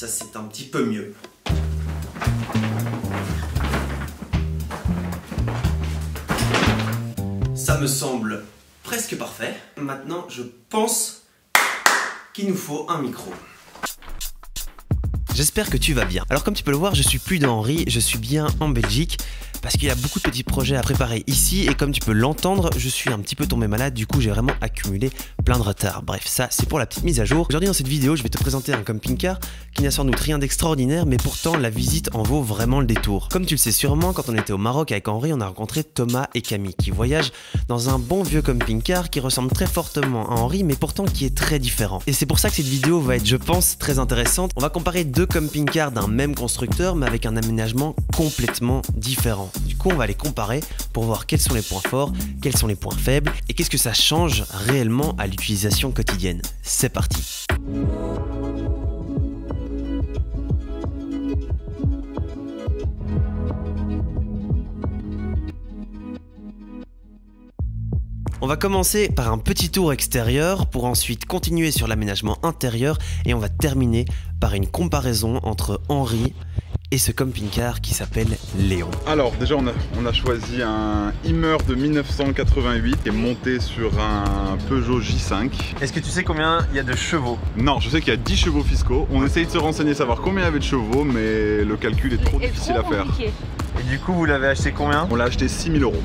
ça c'est un petit peu mieux. Ça me semble presque parfait. Maintenant, je pense qu'il nous faut un micro. J'espère que tu vas bien. Alors comme tu peux le voir, je suis plus dans Henri, je suis bien en Belgique parce qu'il y a beaucoup de petits projets à préparer ici et comme tu peux l'entendre, je suis un petit peu tombé malade, du coup j'ai vraiment accumulé plein de retard. Bref, ça c'est pour la petite mise à jour. Aujourd'hui dans cette vidéo, je vais te présenter un camping-car qui n'a sans doute rien d'extraordinaire, mais pourtant la visite en vaut vraiment le détour. Comme tu le sais sûrement, quand on était au Maroc avec Henri, on a rencontré Thomas et Camille qui voyagent dans un bon vieux camping-car qui ressemble très fortement à Henri, mais pourtant qui est très différent. Et c'est pour ça que cette vidéo va être, je pense, très intéressante. On va comparer deux camping-cars d'un même constructeur, mais avec un aménagement complètement différent. Du coup, on va les comparer pour voir quels sont les points forts, quels sont les points faibles et qu'est-ce que ça change réellement à l'utilisation quotidienne. C'est parti. On va commencer par un petit tour extérieur pour ensuite continuer sur l'aménagement intérieur et on va terminer par une comparaison entre Henri et ce camping-car qui s'appelle Léon. Alors déjà on a, on a choisi un Hummer de 1988 qui est monté sur un Peugeot J5. Est-ce que tu sais combien il y a de chevaux? Non, je sais qu'il y a 10 chevaux fiscaux. On essaye de se renseigner, savoir combien il y avait de chevaux, mais le calcul est trop difficile à faire. Et du coup vous l'avez acheté combien? On l'a acheté 6000 euros.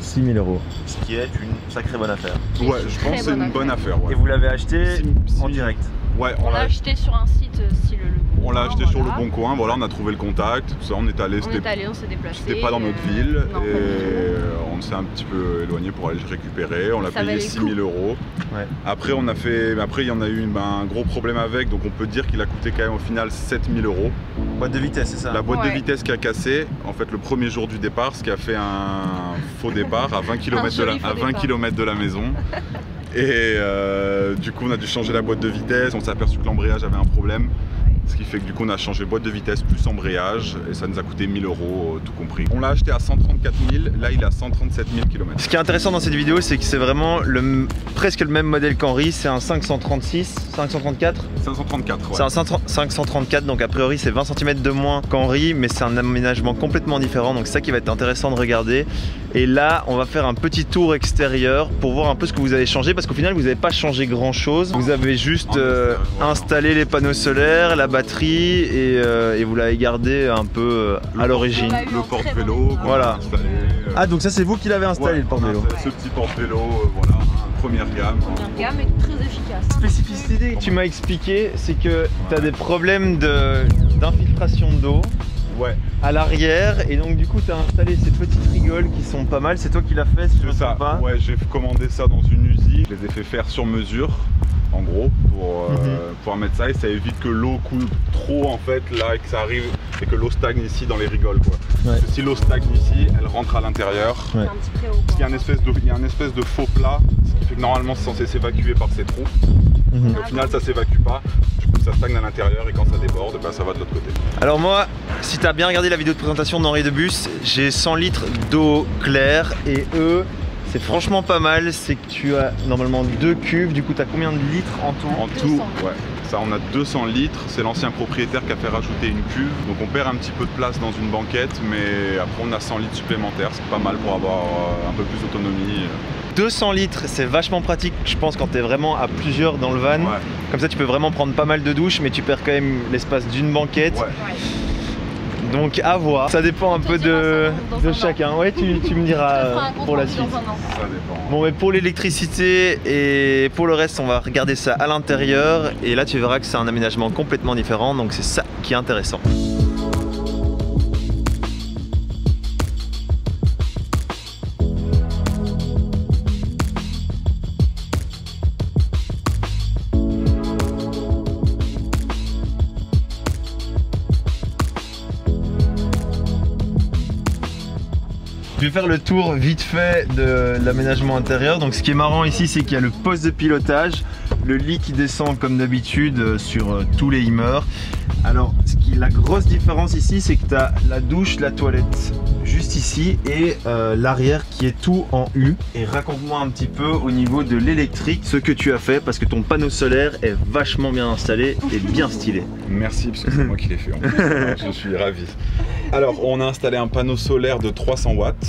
6000 euros. Ce qui est une sacrée bonne affaire. Ouais, je pense que c'est une bonne affaire. Et vous l'avez acheté en direct? Ouais, on, l'a acheté sur un site euh, style le on l'a acheté sur le bon coin, voilà, on a trouvé le contact, tout ça, on est allé, on est allé, on s'est déplacé. C'était pas dans notre euh, ville et on s'est un petit peu éloigné pour aller le récupérer. On l'a payé 6000 euros. Après, on a fait, après il y en a eu ben, un gros problème avec, donc on peut dire qu'il a coûté quand même au final 7000 euros. Boîte de vitesse, c'est ça La boîte de vitesse qui a cassé, en fait le premier jour du départ, ce qui a fait un faux départ à 20 km, de la, à 20 km de la maison. Et euh, du coup on a dû changer la boîte de vitesse, on s'est aperçu que l'embrayage avait un problème. Ce qui fait que du coup on a changé boîte de vitesse plus embrayage et ça nous a coûté 1000 euros euh, tout compris. On l'a acheté à 134 000, là il a 137 000 km. Ce qui est intéressant dans cette vidéo c'est que c'est vraiment le, presque le même modèle qu'Henri, c'est un 536, 534 534 ouais. C'est un 534 donc a priori c'est 20 cm de moins qu'Henri mais c'est un aménagement complètement différent donc c'est ça qui va être intéressant de regarder. Et là on va faire un petit tour extérieur pour voir un peu ce que vous avez changé parce qu'au final vous n'avez pas changé grand chose. Vous avez juste euh, installé les panneaux solaires, la batterie euh, et, vous l'avez gardé un peu euh, à l'origine. Le porte-vélo. Voilà. Euh, ah donc ça c'est vous qui l'avez installé le porte-vélo. Ce petit porte-vélo, voilà, première gamme. Première gamme et très efficace. Spécificité que tu m'as expliqué, c'est que tu as des problèmes d'infiltration d'eau. Ouais. à l'arrière et donc du coup tu as installé ces petites rigoles qui sont pas mal, c'est toi qui l'as fait si je ça. pas Ouais j'ai commandé ça dans une usine, je les ai fait faire sur mesure en gros pour euh, mhm. pouvoir mettre ça et ça évite que l'eau coule trop en fait là et que ça arrive et que l'eau stagne ici dans les rigoles quoi. Parce que si l'eau stagne ici, elle rentre à l'intérieur. Ouais. Il y a un espèce de il y a un espèce de faux plat, ce qui fait que normalement c'est censé s'évacuer par ces trous. Mhm. au final ça s'évacue pas, ça stagne à l'intérieur et quand ça déborde, bah, ça va de l'autre côté. Alors moi, si tu as bien regardé la vidéo de présentation d'Henri de Bus, j'ai 100 litres d'eau claire et eux c'est franchement pas mal, c'est que tu as normalement deux cuves, du coup tu as combien de litres en tout? En tout, ouais. Ça on a 200 litres, c'est l'ancien propriétaire qui a fait rajouter une cuve, donc on perd un petit peu de place dans une banquette, mais après on a 100 litres supplémentaires, c'est pas mal pour avoir euh, un peu plus d'autonomie. 200 litres, c'est vachement pratique, je pense, quand tu es vraiment à plusieurs dans le van. Comme ça, tu peux vraiment prendre pas mal de douches, mais tu perds quand même l'espace d'une banquette. Donc à voir, ça dépend un peu de, chacun. Ouais, tu, me diras euh, pour la suite. Bon, mais pour l'électricité et pour le reste, on va regarder ça à l'intérieur. Et là, tu verras que c'est un aménagement complètement différent. Donc c'est ça qui est intéressant. Je vais faire le tour vite fait de l'aménagement intérieur. Donc ce qui est marrant ici, c'est qu'il y a le poste de pilotage, le lit qui descend comme d'habitude euh, sur euh, tous les Himmers. Alors ce qui la grosse différence ici, c'est que tu as la douche, la toilette juste ici et euh, l'arrière qui est tout en U. Et raconte-moi un petit peu au niveau de l'électrique ce que tu as fait parce que ton panneau solaire est vachement bien installé et bien stylé. Merci parce que c'est moi qui l'ai fait. En plus. Je suis ravi. Alors, on a installé un panneau solaire de 300 watts.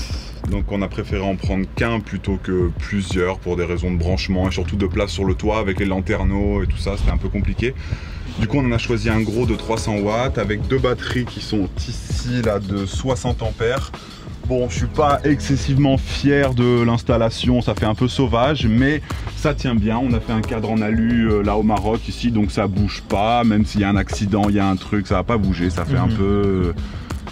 Donc on a préféré en prendre qu'un plutôt que plusieurs pour des raisons de branchement et surtout de place sur le toit avec les lanterneaux et tout ça, c'était un peu compliqué. Du coup on en a choisi un gros de 300 watts avec deux batteries qui sont ici là de 60 ampères. Bon, je suis pas excessivement fier de l'installation, ça fait un peu sauvage, mais ça tient bien. On a fait un cadre en alu euh, là au Maroc ici, donc ça bouge pas. Même s'il y a un accident, il y a un truc, ça va pas bouger. Ça fait un Mhm. peu euh,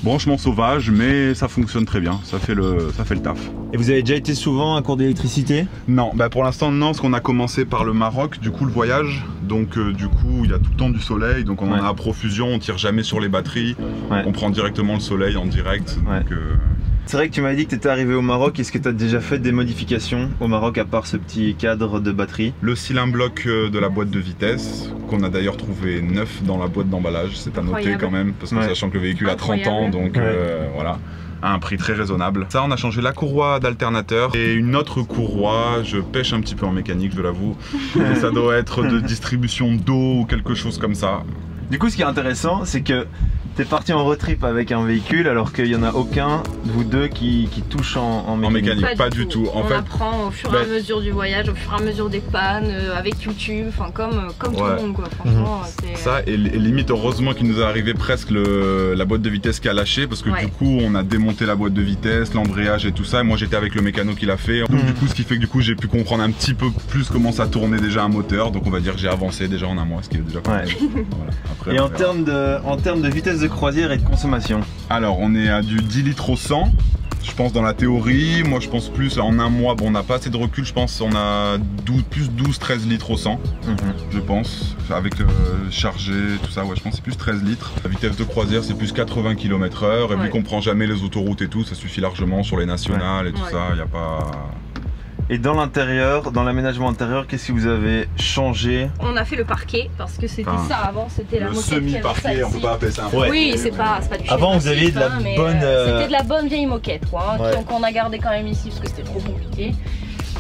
branchement sauvage, mais ça fonctionne très bien. Ça fait le, ça fait le taf. Et vous avez déjà été souvent à court d'électricité? Non, bah pour l'instant non, parce qu'on a commencé par le Maroc, du coup le voyage, donc euh, du coup il y a tout le temps du soleil, donc on Ouais. en a à profusion, on tire jamais sur les batteries, Ouais. on prend directement le soleil en direct. Donc, euh, C'est vrai que tu m'as dit que tu étais arrivé au Maroc. Est-ce que tu as déjà fait des modifications au Maroc à part ce petit cadre de batterie? Le cylindre bloc euh, de la boîte de vitesse, qu'on a d'ailleurs trouvé neuf dans la boîte d'emballage, c'est à noter Incroyable. quand même, parce que Ouais. sachant que le véhicule a 30 ans, donc Ouais. euh, voilà. à un prix très raisonnable. Ça, on a changé la courroie d'alternateur et une autre courroie. Je pêche un petit peu en mécanique, je l'avoue. Mais ça doit être de distribution d'eau ou quelque chose comme ça. Du coup, ce qui est intéressant, c'est que t'es parti en road trip avec un véhicule alors qu'il n'y en a aucun de vous deux qui, qui touche en, en En mécanique. mécanique, pas du tout. En on fait, apprend au fur et à ben- mesure du voyage, au fur et à mesure des pannes, euh, avec YouTube, enfin comme, euh, comme tout le monde quoi. Franchement, c'est. Ça, et, et limite, heureusement qu'il nous est arrivé presque le- la boîte de vitesse qui a lâché, parce que Ouais. du coup, on a démonté la boîte de vitesse, l'embrayage et tout ça. Et moi, j'étais avec le mécano qui l'a fait. Donc, Mhm. du coup, ce qui fait que du coup, j'ai pu comprendre un petit peu plus comment ça tournait déjà un moteur. Donc, on va dire que j'ai avancé déjà en un mois, ce qui est déjà pas Ouais. mal. Voilà. Après, Et en termes, de, en termes de vitesse de croisière et de consommation Alors, on est à du 10 litres au 100. Je pense dans la théorie, moi je pense plus en un mois, bon on n'a pas assez de recul, je pense on a 12, plus 12-13 litres au 100. je pense, avec euh, chargé, tout ça, ouais, je pense que c'est plus 13 litres. La vitesse de croisière, c'est plus 80 km/h, et Ouais. vu qu'on prend jamais les autoroutes et tout, ça suffit largement sur les nationales et tout Ouais. ça, il n'y a pas. Et dans l'intérieur, dans l'aménagement intérieur, qu'est-ce que vous avez changé On a fait le parquet parce que c'était Enfin, ça avant, c'était la moquette semi-parquet, on peut pas appeler ça un Ouais. Oui, c'est pas, c'est pas du Avant, vous aviez de la hein, bonne, euh, C'était de la bonne vieille moquette, quoi, hein, Ouais. qu'on a gardé quand même ici parce que c'était trop compliqué.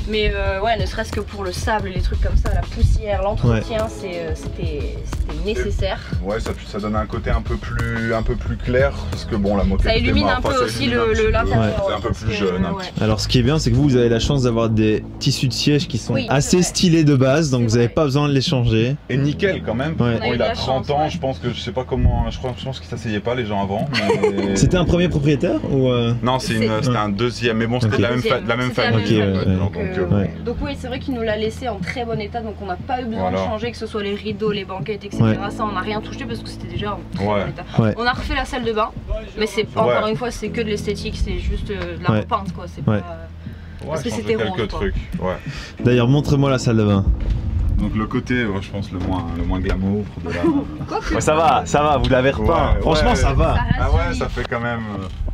Mais euh, ouais, ne serait-ce que pour le sable et les trucs comme ça, la poussière, l'entretien, c'est, euh, c'était, nécessaire. Ouais, ça, ça donne un côté un peu plus, un peu plus clair, parce que bon, la moquette. Ça illumine un peu ça aussi l'intérieur. C'est un peu plus que, jeune, Alors ce qui est bien, c'est que vous, vous avez la chance d'avoir des tissus de siège qui sont Oui, assez stylés de base, donc vous n'avez pas besoin de les changer. Et nickel quand même. Ouais. Bon, il a la 30 chance, ans, ouais. je pense que je sais pas comment. Je crois je pense qu'ils s'asseyaient pas les gens avant. mais- C'était un premier propriétaire ou euh, Non, c'était un deuxième, mais bon, c'était de la même, fa- la famille. donc, Donc, euh, euh, Ouais. donc oui, c'est vrai qu'il nous l'a laissé en très bon état, donc on n'a pas eu besoin Voilà. de changer, que ce soit les rideaux, les banquettes, etc. Ouais. Ça, on n'a rien touché parce que c'était déjà en très Ouais. bon état. Ouais. On a refait la salle de bain, mais c'est encore une fois, c'est que de l'esthétique, c'est juste euh, de la Ouais. repeinte, quoi. C'est Ouais. pas. euh, Ouais, Parce que c'était quelques quoi. trucs. Ouais. D'ailleurs, montre-moi la salle de bain. Donc le côté, ouais, je pense le moins, le moins glamour de la. Ouais, ça va, ça va, vous l'avez repeint. Ouais, Franchement, ouais. ça va. Ça reste Ah ouais, ça fait quand même.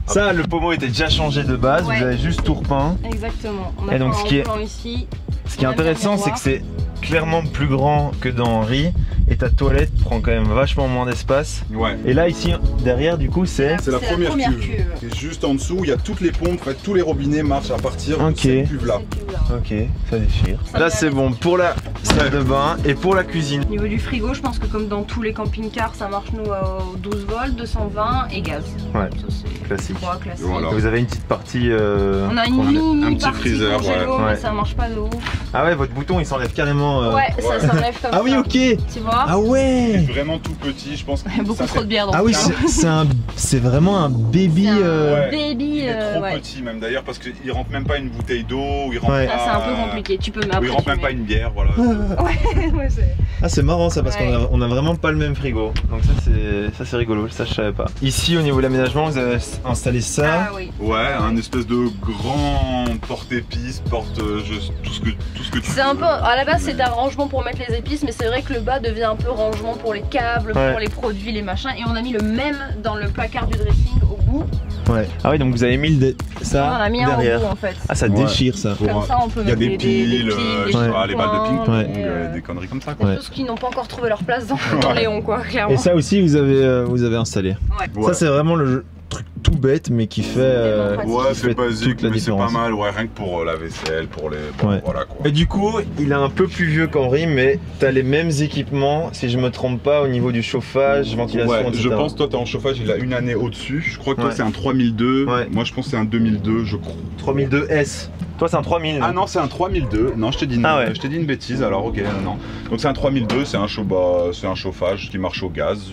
Ça, le pommeau était déjà changé de base, Ouais. vous avez juste tout repeint. Exactement. On a Et donc, ce qui est- ici. Ce qui est intéressant, c'est que c'est clairement plus grand que dans Henri et ta toilette prend quand même vachement moins d'espace. Ouais. Et là, ici, derrière, du coup, c'est. C'est la, première, cuve. cuve. Et juste en dessous, il y a toutes les pompes, en fait, tous les robinets marchent à partir Ok. de cette cuve-là. Cette cuve-là. Ok, ça déchire. Ça Là, c'est bon pour la salle de bain et pour la cuisine. Au niveau du frigo, je pense que comme dans tous les camping-cars, ça marche nous au 12 volts, 220 et gaz. Ouais. Ça, c'est Classique. trois classiques. Voilà. Vous avez une petite partie. euh, On a une mini un petit partie freezer, congélo, ouais. mais Ouais. ça marche pas de ouf. Ah ouais, votre bouton il s'enlève carrément. euh. Ouais, ça ouais. s'enlève comme Ah ça. oui, ok. Tu vois Ah ouais. Vraiment tout petit, je pense. que Beaucoup ça trop fait- de bière dans Ah oui, cas. c'est c'est un, c'est vraiment un baby. C'est un euh, Ouais. baby. Il est euh, trop ouais. petit même d'ailleurs parce qu'il rentre même pas une bouteille d'eau, ou il rentre Ouais. pas. Ça, c'est un peu compliqué. Tu peux, après. il rentre même mets- pas une bière, voilà. Ouais, c'est- Ah c'est marrant ça parce Ouais. qu'on a, on a vraiment pas le même frigo. Donc ça c'est ça c'est rigolo, ça je savais pas. Ici au niveau de l'aménagement vous avez installé ça. Ah oui. Ouais, un espèce de grand porte-épices, porte euh, je- tout ce que tout ce que tu C'est un peu. À la base, c'était un rangement pour mettre les épices, mais c'est vrai que le bas devient un peu rangement pour les câbles, Ouais. pour les produits, les machins. Et on a mis le même dans le placard du dressing au bout. Ouais. Ah oui, donc vous avez mis le ça On a mis un derrière. en bout en fait. Ah, ça Ouais. déchire ça. Pour, Comme ça, on peut Il y a mettre des des, piles, des, des euh, piles, je des sais pas, les balles de points, ping-pong, euh, des conneries comme ça. Des Quoi. Ouais. choses qui n'ont pas encore trouvé leur place dans, dans Léon, quoi, clairement. Et ça aussi, vous avez, euh, vous avez installé. Ouais. Ça, c'est vraiment le truc tout bête, mais qui fait. euh. Ouais, c'est basique, mais c'est pas mal, ouais, rien que pour euh, la vaisselle, pour les. Bon, Ouais. voilà quoi. Et du coup, il est un peu plus vieux qu'Henri, mais t'as les mêmes équipements, si je me trompe pas, au niveau du chauffage, ventilation, Ouais, etc. je pense toi t'es en chauffage, il a une année au-dessus. Je crois que toi Ouais. c'est un 3002. Ouais. Moi je pense que c'est un 2002, je crois. 3002S. Toi, c'est un 3000. Ah non, c'est un 3002. Non, je t'ai dit, une- Ah ouais. je t'ai dit une bêtise. Alors ok, non. Donc c'est un 3002, c'est un, chaud- bah, c'est un chauffage qui marche au gaz.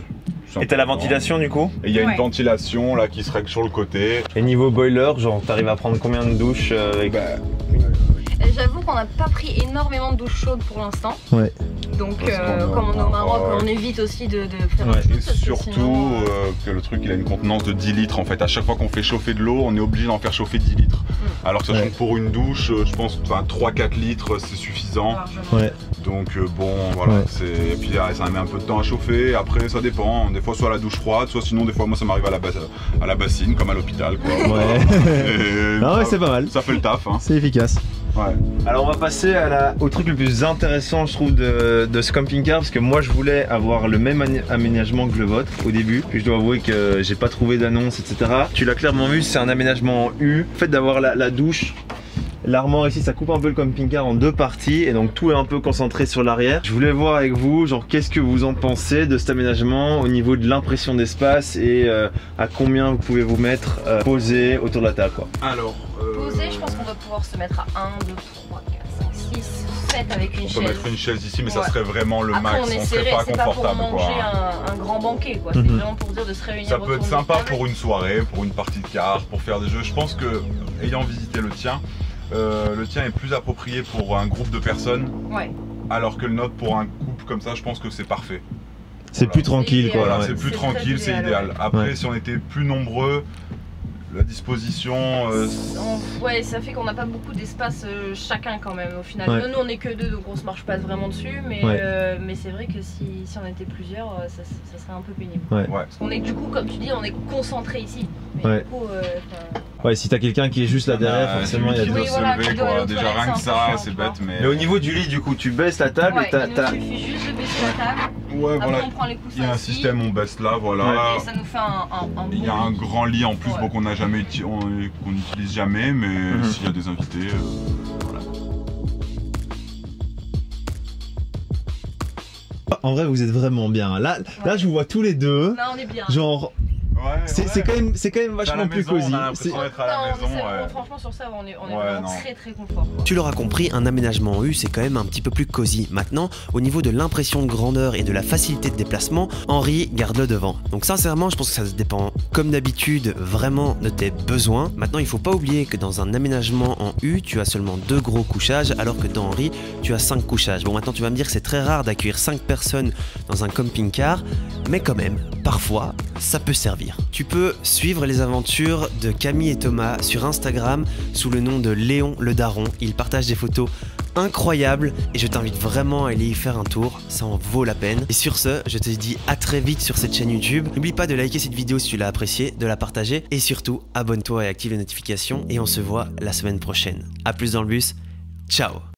Tout Et t'as la ventilation du coup Et il y a Ouais. une ventilation là qui se règle sur le côté. Et niveau boiler, genre, t'arrives à prendre combien de douches euh, avec. Bah, J'avoue qu'on n'a pas pris énormément de douches chaudes pour l'instant. Ouais. Donc, euh, comme on est au Maroc, on évite aussi de, de faire Ouais. chose, Et parce que surtout sinon, euh, que le truc il a une contenance de 10 litres en fait. À chaque fois qu'on fait chauffer de l'eau, on est obligé d'en faire chauffer 10 litres. Mm. Alors sachant Ouais. que pour une douche, euh, je pense enfin, 3-4 litres c'est suffisant. Ouais. Donc euh, bon voilà, Ouais. c'est et puis ah, ça met un peu de temps à chauffer. Après ça dépend. Des fois soit la douche froide, soit sinon des fois moi ça m'arrive à la bas- à la bassine comme à l'hôpital quoi. Ouais. Et non, ouais, c'est pas mal. Ça fait le taf hein. C'est efficace. Alors on va passer au truc le plus intéressant je trouve de, ce camping-car parce que moi je voulais avoir le même aménagement que le vôtre au début puis je dois avouer que j'ai pas trouvé d'annonce etc. Tu l'as clairement vu c'est un aménagement en U. Le fait d'avoir la douche L'armoire ici ça coupe un peu le camping-car en deux parties et donc tout est un peu concentré sur l'arrière. Je voulais voir avec vous genre qu'est-ce que vous en pensez de cet aménagement au niveau de l'impression d'espace et euh, à combien vous pouvez vous mettre euh, posé autour de la table quoi. Alors. euh, Posé, je pense qu'on doit pouvoir se mettre à 1, 2, 3, 4, 5, 6, 7 avec une On peut chaise. mettre une chaise ici, mais ça serait vraiment le Après, max. on est serait serré, pas c'est pas pour confortable manger quoi. un, un grand banquet, quoi. C'est Mhm. vraiment pour dire de se réunir Ça peut être sympa pour une soirée, pour une partie de cartes, pour faire des jeux. Je pense que, ayant visité le tien, euh, le tien est plus approprié pour un groupe de personnes, Ouais. alors que le nôtre pour un couple comme ça, je pense que c'est parfait. C'est Voilà. plus tranquille quoi. Voilà, ouais. c'est plus tranquille, c'est idéal. Après, Ouais. si on était plus nombreux, la disposition. euh, On- Ouais, ça fait qu'on n'a pas beaucoup d'espace euh, chacun quand même au final. Ouais. Nous, nous, on est que deux donc on se marche pas vraiment dessus, mais, Ouais. euh, mais c'est vrai que si, si on était plusieurs, ça, ça serait un peu pénible. Ouais. ouais. Parce qu'on est du coup, comme tu dis, on est concentré ici. Mais Ouais. du coup, euh, Ouais, si t'as quelqu'un qui est juste là derrière, Euh, forcément il y a Oui, voilà, se lever, quoi. Déjà rien que ça, c'est bête, mais. Mais au niveau du lit, du coup, tu baisses la table ouais, et t'as. il suffit juste de baisser la table. Ouais, Après, voilà. on prend les coussins Il y a un système, on baisse là, voilà. Et ça nous fait un, un, un Il y bon a un lit. grand lit en plus Ouais. bon, qu'on n'a jamais uti- on- qu'on n'utilise jamais, mais Mhm. s'il y a des invités, euh, voilà. En vrai, vous êtes vraiment bien. Là, là, je vous vois tous les deux. Là, on est bien. Genre, Ouais, c'est quand même, c'est quand même vachement plus cosy. Franchement, sur ça, on est, on est Ouais, vraiment très très confort. Tu l'auras compris, un aménagement en U, c'est quand même un petit peu plus cosy. Maintenant, au niveau de l'impression de grandeur et de la facilité de déplacement, Henri garde le devant. Donc sincèrement, je pense que ça dépend, comme d'habitude, vraiment de tes besoins. Maintenant, il faut pas oublier que dans un aménagement en U, tu as seulement deux gros couchages, alors que dans Henri, tu as cinq couchages. Bon, maintenant, tu vas me dire que c'est très rare d'accueillir cinq personnes dans un camping-car, mais quand même, parfois, ça peut servir. Tu peux suivre les aventures de Camille et Thomas sur Instagram sous le nom de Léon le Daron. Ils partagent des photos incroyables et je t'invite vraiment à aller y faire un tour, ça en vaut la peine. Et sur ce, je te dis à très vite sur cette chaîne YouTube. N'oublie pas de liker cette vidéo si tu l'as appréciée, de la partager et surtout abonne-toi et active les notifications et on se voit la semaine prochaine. A plus dans le bus, ciao